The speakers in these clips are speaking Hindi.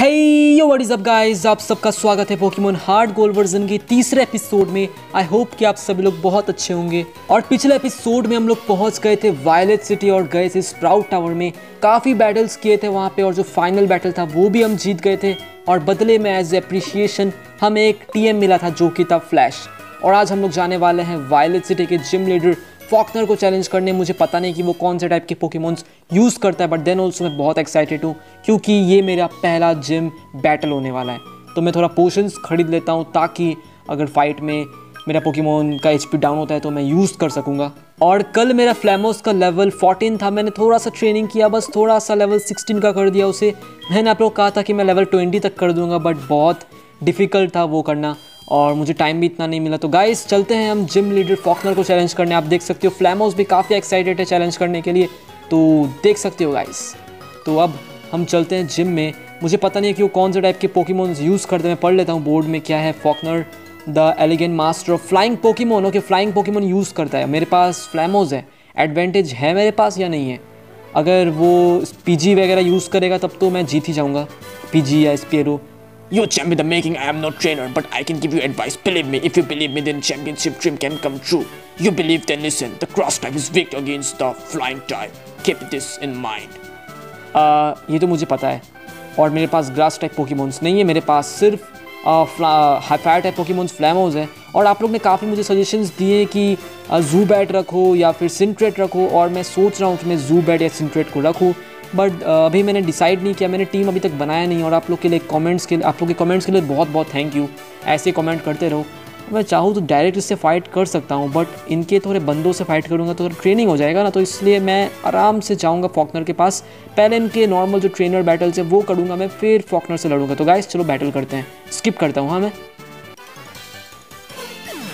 Is up, guys? आप सबका स्वागत है पोकेमोन हार्ड गोल्ड वर्जन के तीसरे एपिसोड में। आई होप कि आप सभी लोग बहुत अच्छे होंगे। और पिछले एपिसोड में हम लोग पहुँच गए थे वायलेट सिटी और गए थे स्प्राउट टावर में। काफ़ी बैटल्स किए थे वहाँ पे और जो फाइनल बैटल था वो भी हम जीत गए थे। और बदले में एज एप्रिशिएशन हमें एक टीएम मिला था जो कि था फ्लैश और आज हम लोग जाने वाले हैं वायलेट सिटी के जिम लीडर फॉकनर को चैलेंज करने, मुझे पता नहीं कि वो कौन से टाइप के पोकेमोन्स यूज़ करता है बट देन ऑल्सो मैं बहुत एक्साइटेड हूँ, क्योंकि ये मेरा पहला जिम बैटल होने वाला है। तो मैं थोड़ा पोशंस खरीद लेता हूँ ताकि अगर फाइट में मेरा पोकेमोन का एचपी डाउन होता है तो मैं यूज़ कर सकूँगा। और कल मेरा फ्लैमोस का लेवल 14 था, मैंने थोड़ा सा ट्रेनिंग किया, बस थोड़ा सा लेवल 16 का कर दिया उसे। मैंने आप लोग कहा था कि मैं लेवल 20 तक कर दूँगा बट बहुत डिफ़िकल्ट था वो करना। और मुझे टाइम भी इतना नहीं मिला। तो गाइस चलते हैं हम जिम लीडर फॉकनर को चैलेंज करने। आप देख सकते हो फ्लैमोस भी काफ़ी एक्साइटेड है चैलेंज करने के लिए। तो देख सकते हो गाइस तो अब हम चलते हैं जिम में। मुझे पता नहीं है कि वो कौन से टाइप के पोकीमोन्स यूज़ करते हैं। मैं पढ़ लेता हूँ बोर्ड में क्या है Falkner the elegant master of flying Pokemon okay flying Pokemon use करता है। मेरे पास फ्लैमोज है। एडवांटेज है मेरे पास या नहीं है? अगर वो पीजी वगैरह यूज़ करेगा, तब तो मैं जीत ही जाऊँगा। पीजी या स्पियरो You're champion the making, I am no trainer, but I can give you advice. Believe me, if you believe me, then championship dream can come true. You believe, then listen. The cross type is weak against the flying type. Keep this in mind. आ, ये तो मुझे पता है और मेरे पास ग्रास टाइप पोकीमोन्स नहीं है मेरे पास सिर्फ़ हाईफायर टाइप पोकीमोन्स फ्लैमोज हैं और आप लोग ने काफ़ी मुझे सजेशंस दिए कि जू बैट रखो या फिर सिंट्रेट रखो और मैं सोच रहा हूँ कि मैं जू बैट या सिंट्रेट को रखूँ बट अभी मैंने डिसाइड नहीं किया, मैंने टीम अभी तक बनाया नहीं और आप लोग के लिए कमेंट्स के आप लोग के कमेंट्स के लिए बहुत बहुत थैंक यू ऐसे कमेंट करते रहो। मैं चाहूँ तो डायरेक्ट इससे फाइट कर सकता हूँ बट इनके थोड़े बंदों से फाइट करूँगा तो ट्रेनिंग हो जाएगा ना तो इसलिए मैं आराम से जाऊँगा फॉकनर के पास। पहले इनके नॉर्मल जो ट्रेनर बैटल्स है, वो करूँगा मैं, फिर फॉकनर से लड़ूँगा। तो गाइस चलो बैटल करते हैं। स्किप करता हूँ हाँ मैं।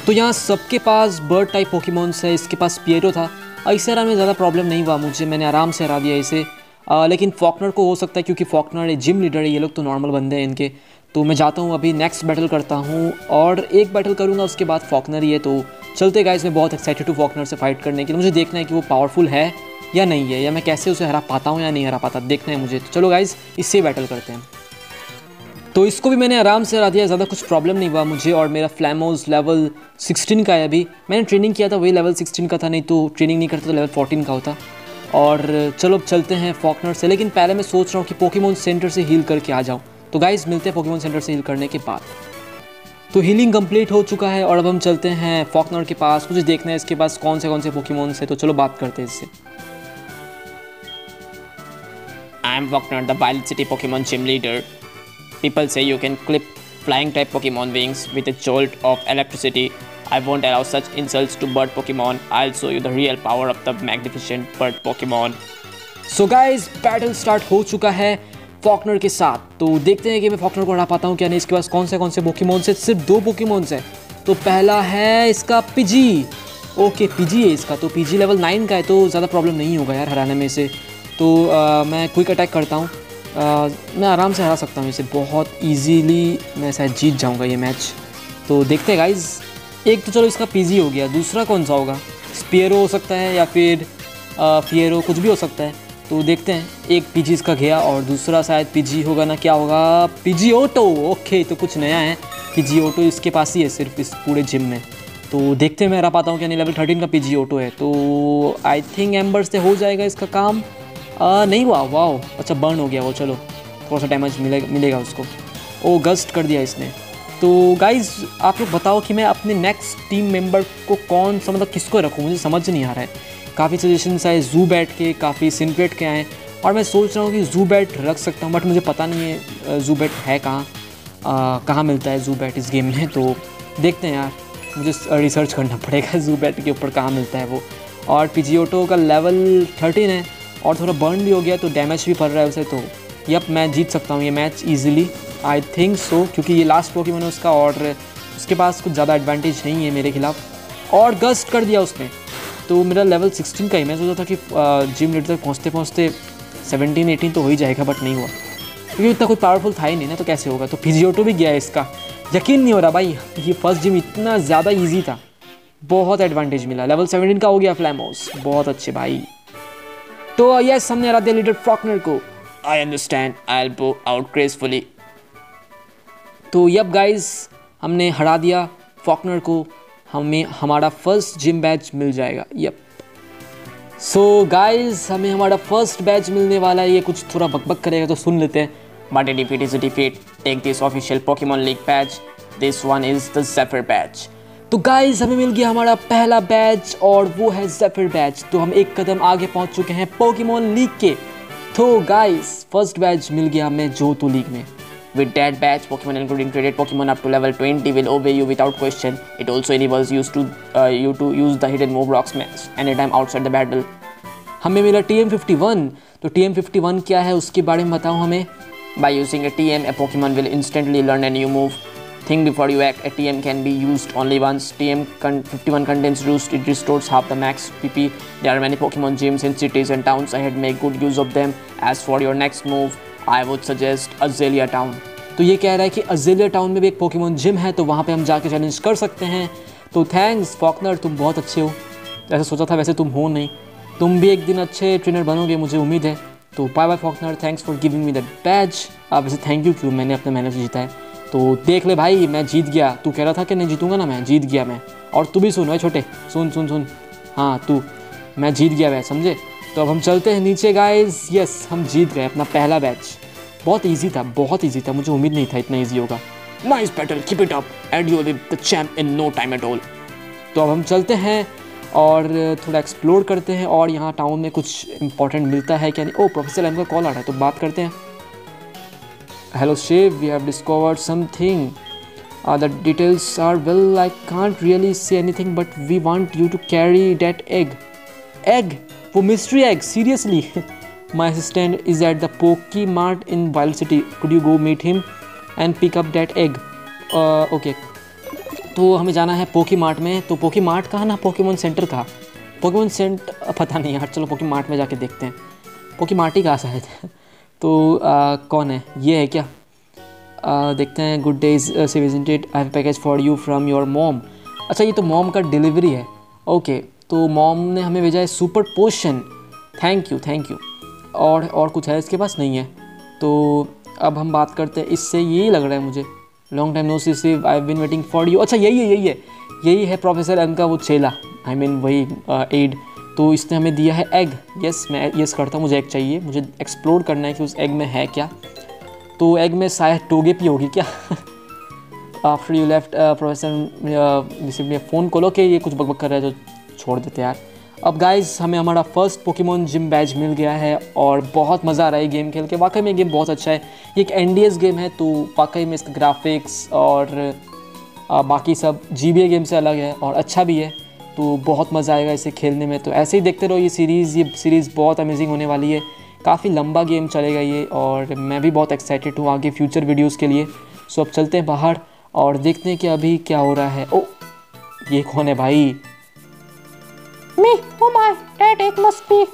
तो यहाँ सबके पास बर्ड टाइप पोकीमोन्स है, इसके पास पियरो था। हरा में ज़्यादा प्रॉब्लम नहीं हुआ मुझे, मैंने आराम से हरा दिया इसे। आ, लेकिन फॉकनर को हो सकता है क्योंकि फॉकनर जिम लीडर है ये लोग तो नॉर्मल बंदे हैं इनके। तो मैं जाता हूँ अभी नेक्स्ट बैटल करता हूँ और एक बैटल करूँगा उसके बाद फॉकनर ही है। तो चलते गाइस मैं बहुत एक्साइटेड हूँ फॉकनर से फाइट करने के लिए। मुझे देखना है कि वो पावरफुल है या नहीं है या मैं कैसे उसे हरा पाता हूँ या नहीं हरा पाता देखना है मुझे। तो चलो गाइज़ इससे बैटल करते हैं। तो इसको भी मैंने आराम से हरा दिया ज़्यादा कुछ प्रॉब्लम नहीं हुआ मुझे और मेरा फ्लैमोज लेवल 16 का है अभी। मैंने ट्रेनिंग किया था वही लेवल 16 का था नहीं तो ट्रेनिंग नहीं करता तो लेवल 14 का होता। और चलो चलते हैं फॉकनर से लेकिन पहले मैं सोच रहा हूँ कि पोकेमोन सेंटर से हील करके आ जाऊँ तो गाइज़ मिलते हैं पोकेमोन सेंटर से हील करने के बाद तो हीलिंग कंप्लीट हो चुका है और अब हम चलते हैं फॉकनर के पास मुझे देखना है इसके पास कौन से कौन से पोकेमोन से तो चलो बात करते हैं इससे I am Wagner, the Violet City Pokemon Gym Leader. People say you can clip flying type Pokemon wings with a jolt of electricity. I won't allow such insults to bird Pokemon. I'll show you the real power of the magnificent bird Pokemon. So guys battle start हो चुका है फॉकनर के साथ। तो देखते हैं कि मैं फॉकनर को हरा पाता हूँ क्या नहीं। इसके पास कौन से कौन से पोकीमोन्स है? सिर्फ़ दो पोकीमोन्स हैं। तो पहला है इसका पिजी ओके पीजी है इसका। तो पीजी लेवल नाइन का है तो ज़्यादा प्रॉब्लम नहीं होगा यार हराने में इसे। तो आ, मैं क्विक अटैक करता हूँ। मैं आराम से हरा सकता हूँ इसे। बहुत ईजीली मैं शायद जीत जाऊँगा ये मैच तो देखते हैं गाइज़ एक तो चलो इसका पीजी हो गया दूसरा कौन सा होगा? स्पियरो हो सकता है या फिर फियरो कुछ भी हो सकता है। तो देखते हैं एक पीजी इसका गया और दूसरा शायद पीजी होगा ना क्या होगा? पीजी ऑटो ओके तो कुछ नया है। पीजी ऑटो इसके पास ही है सिर्फ़ इस पूरे जिम में। तो देखते हैं मैं हरा पाता हूँ क्या नहीं लेवल थर्टीन का पीजी ऑटो है। तो आई थिंक एम्बर से हो जाएगा इसका काम। आ, नहीं हुआ वाह अच्छा बर्न हो गया वो चलो। थोड़ा सा डैमेज मिलेगा मिलेगा उसको। ओ गस्ट कर दिया इसने। तो गाइज़ आप लोग बताओ कि मैं अपने नेक्स्ट टीम मेंबर को कौन सा मतलब किसको रखूँ? मुझे समझ नहीं आ रहा है। काफ़ी सजेशन्स आए जू बैट के, काफ़ी सिंक्रेट के आए। और मैं सोच रहा हूँ कि जू बैट रख सकता हूँ बट मुझे पता नहीं है जू बैट है कहाँ कहाँ मिलता है जू बैट इस गेम में। तो देखते हैं यार, मुझे रिसर्च करना पड़ेगा जू बैट के ऊपर कहाँ मिलता है वो। और पी का लेवल थर्टीन है, और थोड़ा बर्न भी हो गया तो डैमेज भी पड़ रहा है उसे तो यप मैं जीत सकता हूँ ये match easily I think so क्योंकि ये लास्ट पॉकी मैंने उसका और उसके पास कुछ ज़्यादा एडवांटेज नहीं है मेरे खिलाफ। और गस्ट कर दिया उसने। तो मेरा लेवल 16 का ही, मैं सोचा था कि जिम लीडर तक पहुँचते पहुँचते 17 18 तो हो ही जाएगा बट नहीं हुआ। क्योंकि इतना कोई पावरफुल था ही नहीं ना तो कैसे होगा? तो फिजियोटो भी गया है इसका। यकीन नहीं हो रहा भाई, ये फ़र्स्ट जिम इतना ज़्यादा ईजी था। बहुत एडवांटेज मिला। लेवल 17 का हो गया फ्लैमोस बहुत अच्छे भाई। तो यस हमने हरा दिया लीडर फ्रॉकनर को, I understand. I'll bow out gracefully. तो यब गाइस हमने हरा दिया। फॉकनर को हमें हमारा फ़र्स्ट जिम बैच मिल जाएगा। यप सो so, गाइस हमें हमारा फ़र्स्ट बैच मिलने वाला है। ये कुछ थोड़ा बकबक करेगा तो सुन लेते हैं। Defeat is a defeat. Take this official Pokemon League badge. This one is the Zephyr badge. तो गाइस हमें मिल गया हमारा पहला बैच और वो है जेफिर बैच तो हम एक कदम आगे पहुँच चुके हैं पोकेमोन लीग के। तो गाइस फ़र्स्ट बैच मिल गया हमें जोतो लीग में। With that badge, Pokemon including traded Pokemon up to level 20 will obey you without question. It also enables you to uh, you to use the hidden move rock smash anytime outside the battle. हमें मिला टी एम फिफ्टी वन तो टी एम फिफ्टी वन क्या है उसके बारे में बताओ हमें By using a TM, a Pokemon will instantly learn a new move. Think before you act. A TM can be used only once. TM con- 51 contains Roost. It restores half the max PP. There are many Pokemon gyms in cities and towns ahead. Make good use of them. As for your next move, I would suggest Azalea Town तो ये कह रहा है कि अजेलिया टाउन में भी एक पोकेमोन जिम है तो वहाँ पे हम जाके चैलेंज कर सकते हैं। तो थैंक्स फॉकनर तुम बहुत अच्छे हो। जैसे सोचा था वैसे तुम हो नहीं। तुम भी एक दिन अच्छे ट्रेनर बनोगे, मुझे उम्मीद है। तो bye bye Falkner thanks for giving me that badge आप वैसे थैंक यू क्यों? मैंने अपने मेहनत से जीता है। तो देख ले भाई, मैं जीत गया। तू कह रहा था कि नहीं जीतूँगा ना मैं? जीत गया मैं। और तू भी सुन भाई छोटे। सुन सुन सुन। हाँ तू। मैं जीत गया वै समझे? तो अब हम चलते हैं नीचे गाइस यस हम जीत गए अपना पहला बैच बहुत इजी था, बहुत इजी था. मुझे उम्मीद नहीं था इतना इजी होगा. Nice battle. Keep it up and you the champ in no time at all. तो अब हम चलते हैं और थोड़ा एक्सप्लोर करते हैं और यहाँ टाउन में कुछ इंपॉर्टेंट मिलता है क्या नहीं? ओ प्रोफेसर एम का कॉल आ रहा है तो बात करते हैं. Hello shave we have discovered something the details are well I can't really say anything but we want you to carry that egg egg वो mystery egg seriously my assistant is at the Poke Mart in Violet City could you go meet him and pick up that egg okay तो हमें जाना है पोकी मार्ट में। तो पोकी मार्ट कहाँ ना? पोकेमोन सेंटर कहाँ? पोकेमोन सेंटर पता नहीं यार। चलो पोकी मार्ट में जाके देखते हैं। पोकी मार्ट ही कहाँ शायद? तो आ, कौन है? ये है क्या? आ, देखते हैं। गुड डेज़ से visited I have package for you from your mom अच्छा ये तो मॉम का डिलीवरी है। ओके तो मॉम ने हमें भेजा है super potion. Thank you thank you और और कुछ है इसके पास? नहीं है। तो अब हम बात करते हैं। इससे यही लग रहा है मुझे। Long time no see I been waiting for you अच्छा यही है यही है। यही है प्रोफेसर एम का वो चेला। आई I मीन mean, वही एड तो इसने हमें दिया है एग यस मैं यस करता हूँ। मुझे एग चाहिए। मुझे एक्सप्लोर करना है कि उस एग में है क्या। तो एग में शायद टोगे पी होगी क्या? After you left professor phone खोलो कि ये कुछ बकबक कर रहा है जो छोड़ देते यार। अब गाइज़ हमें हमारा फ़र्स्ट पोकेमोन जिम बैच मिल गया है और बहुत मज़ा आ रहा है गेम खेल के। वाकई में गेम बहुत अच्छा है। ये एक एनडीएस गेम है तो वाकई में इसका ग्राफिक्स और बाकी सब जीबीए गेम से अलग है और अच्छा भी है। तो बहुत मज़ा आएगा इसे खेलने में। तो ऐसे ही देखते रहो ये सीरीज़ ये सीरीज़ बहुत अमेजिंग होने वाली है। काफ़ी लंबा गेम चलेगा ये और मैं भी बहुत एक्साइटेड हूँ आगे फ्यूचर वीडियोज़ के लिए। सो अब चलते हैं बाहर और देखते हैं कि अभी क्या हो रहा है। ओ ये कौन है भाई? Me, oh my, that egg must be.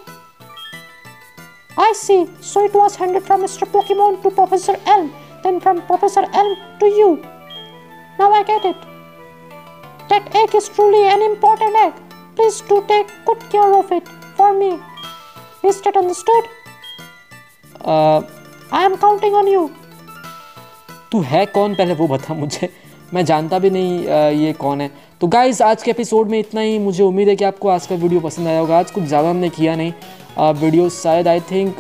I see, so it was handed from Mr. Pokemon to Professor Elm, then from Professor Elm to you. Now I get it. That egg is truly an important egg. Please do take good care of it for me. Is that understood? Uh, I am counting on you. तू है कौन पहले वो बता मुझे मैं जानता भी नहीं ये कौन है तो गाइज़ आज के एपिसोड में इतना ही। मुझे उम्मीद है कि आपको आज का वीडियो पसंद आया होगा। आज कुछ ज़्यादा हमने किया नहीं। आ, वीडियो शायद आई थिंक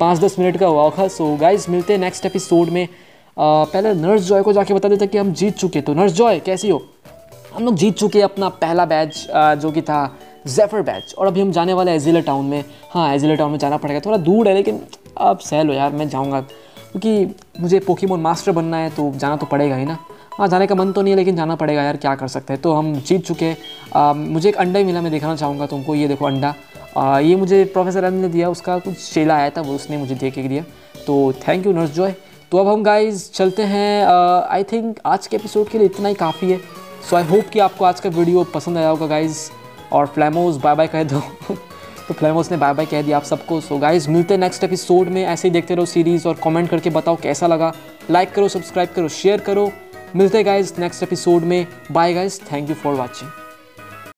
पाँच दस मिनट का हुआ होगा। सो गाइज़ मिलते हैं नेक्स्ट एपिसोड में। आ, पहले नर्स जॉय को जाके बता देता कि हम जीत चुके तो नर्स जॉय कैसी हो? हम लोग जीत चुके अपना पहला बैच जो कि था जेफर बैच और अभी हम जाने वाले एजिला टाउन में। हाँ एजिला टाउन में जाना पड़ेगा। थोड़ा दूर है लेकिन अब सहल हो यार मैं जाऊँगा। क्योंकि मुझे पोकेमोन मास्टर बनना है तो जाना तो पड़ेगा ही ना। हाँ जाने का मन तो नहीं है लेकिन जाना पड़ेगा यार क्या कर सकते हैं? तो हम जीत चुके हैं। मुझे एक अंडा ही मिला मैं दिखाना चाहूँगा तुमको ये देखो अंडा। आ, ये मुझे प्रोफेसर एम ने दिया उसका कुछ शेला आया था वो उसने मुझे दे के दिया। तो थैंक यू नर्स जॉय तो अब हम गाइज़ चलते हैं आई थिंक आज के एपिसोड के लिए इतना ही काफ़ी है। सो आई होप कि आपको आज का वीडियो पसंद आया होगा गाइज़ और फ्लैमोज बाय बाय कह दो। तो फ्लैमोस ने बाय बाय कह दिया आप सबको। सो गाइज़ मिलते हैं नेक्स्ट एपिसोड में। ऐसे ही देखते रहो सीरीज़ और कमेंट करके बताओ कैसा लगा। लाइक करो सब्सक्राइब करो शेयर करो। मिलते हैं गाइज़ नेक्स्ट एपिसोड में। Bye guys thank you for watching